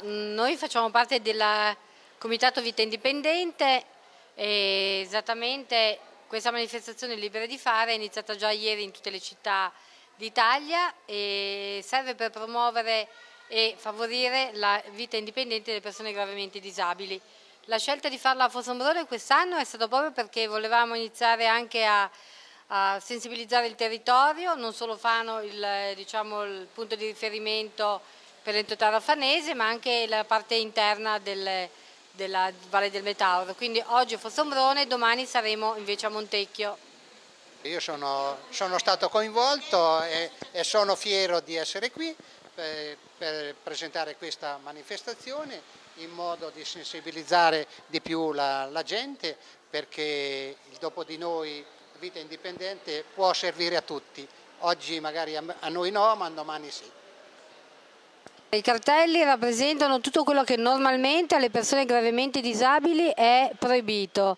Noi facciamo parte del Comitato Vita Indipendente e esattamente questa manifestazione Libera di Fare è iniziata già ieri in tutte le città d'Italia e serve per promuovere e favorire la vita indipendente delle persone gravemente disabili. La scelta di farla a Fossombrone quest'anno è stata proprio perché volevamo iniziare anche a, a sensibilizzare il territorio, non solo Fano il, diciamo, il punto di riferimento per l'entroterra fanese, ma anche la parte interna del, della Valle del Metauro. Quindi oggi Fossombrone, domani saremo invece a Montecchio. Io sono, sono stato coinvolto e, e, sono fiero di essere qui per, per presentare questa manifestazione in modo di sensibilizzare di più la, la gente perché il dopo di noi vita indipendente può servire a tutti, oggi magari a noi no ma domani sì. I cartelli rappresentano tutto quello che normalmente alle persone gravemente disabili è proibito,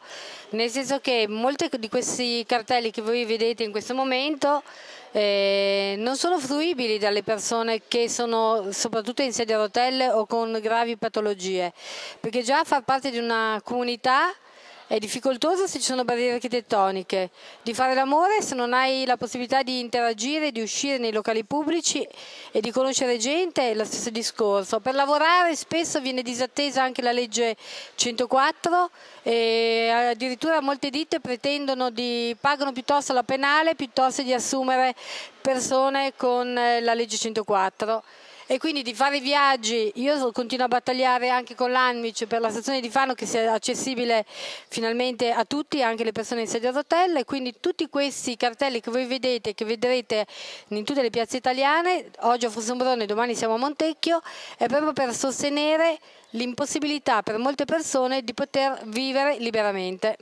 nel senso che molti di questi cartelli che voi vedete in questo momento eh, non sono fruibili dalle persone che sono soprattutto in sedia a rotelle o con gravi patologie, perché già far parte di una comunità è difficoltoso se ci sono barriere architettoniche, di fare l'amore se non hai la possibilità di interagire, di uscire nei locali pubblici e di conoscere gente è lo stesso discorso. Per lavorare spesso viene disattesa anche la legge 104 e addirittura molte ditte pretendono di, pagano piuttosto la penale piuttosto di assumere persone con eh, la legge 104 e quindi di fare viaggi, io continuo a battagliare anche con l'ANMIC per la stazione di Fano che sia accessibile finalmente a tutti, anche le persone in sedia a rotelle, quindi tutti questi cartelli che voi vedete, che vedrete in tutte le piazze italiane, oggi a Fossombrone, domani siamo a Montecchio, è proprio per sostenere l'impossibilità per molte persone di poter vivere liberamente.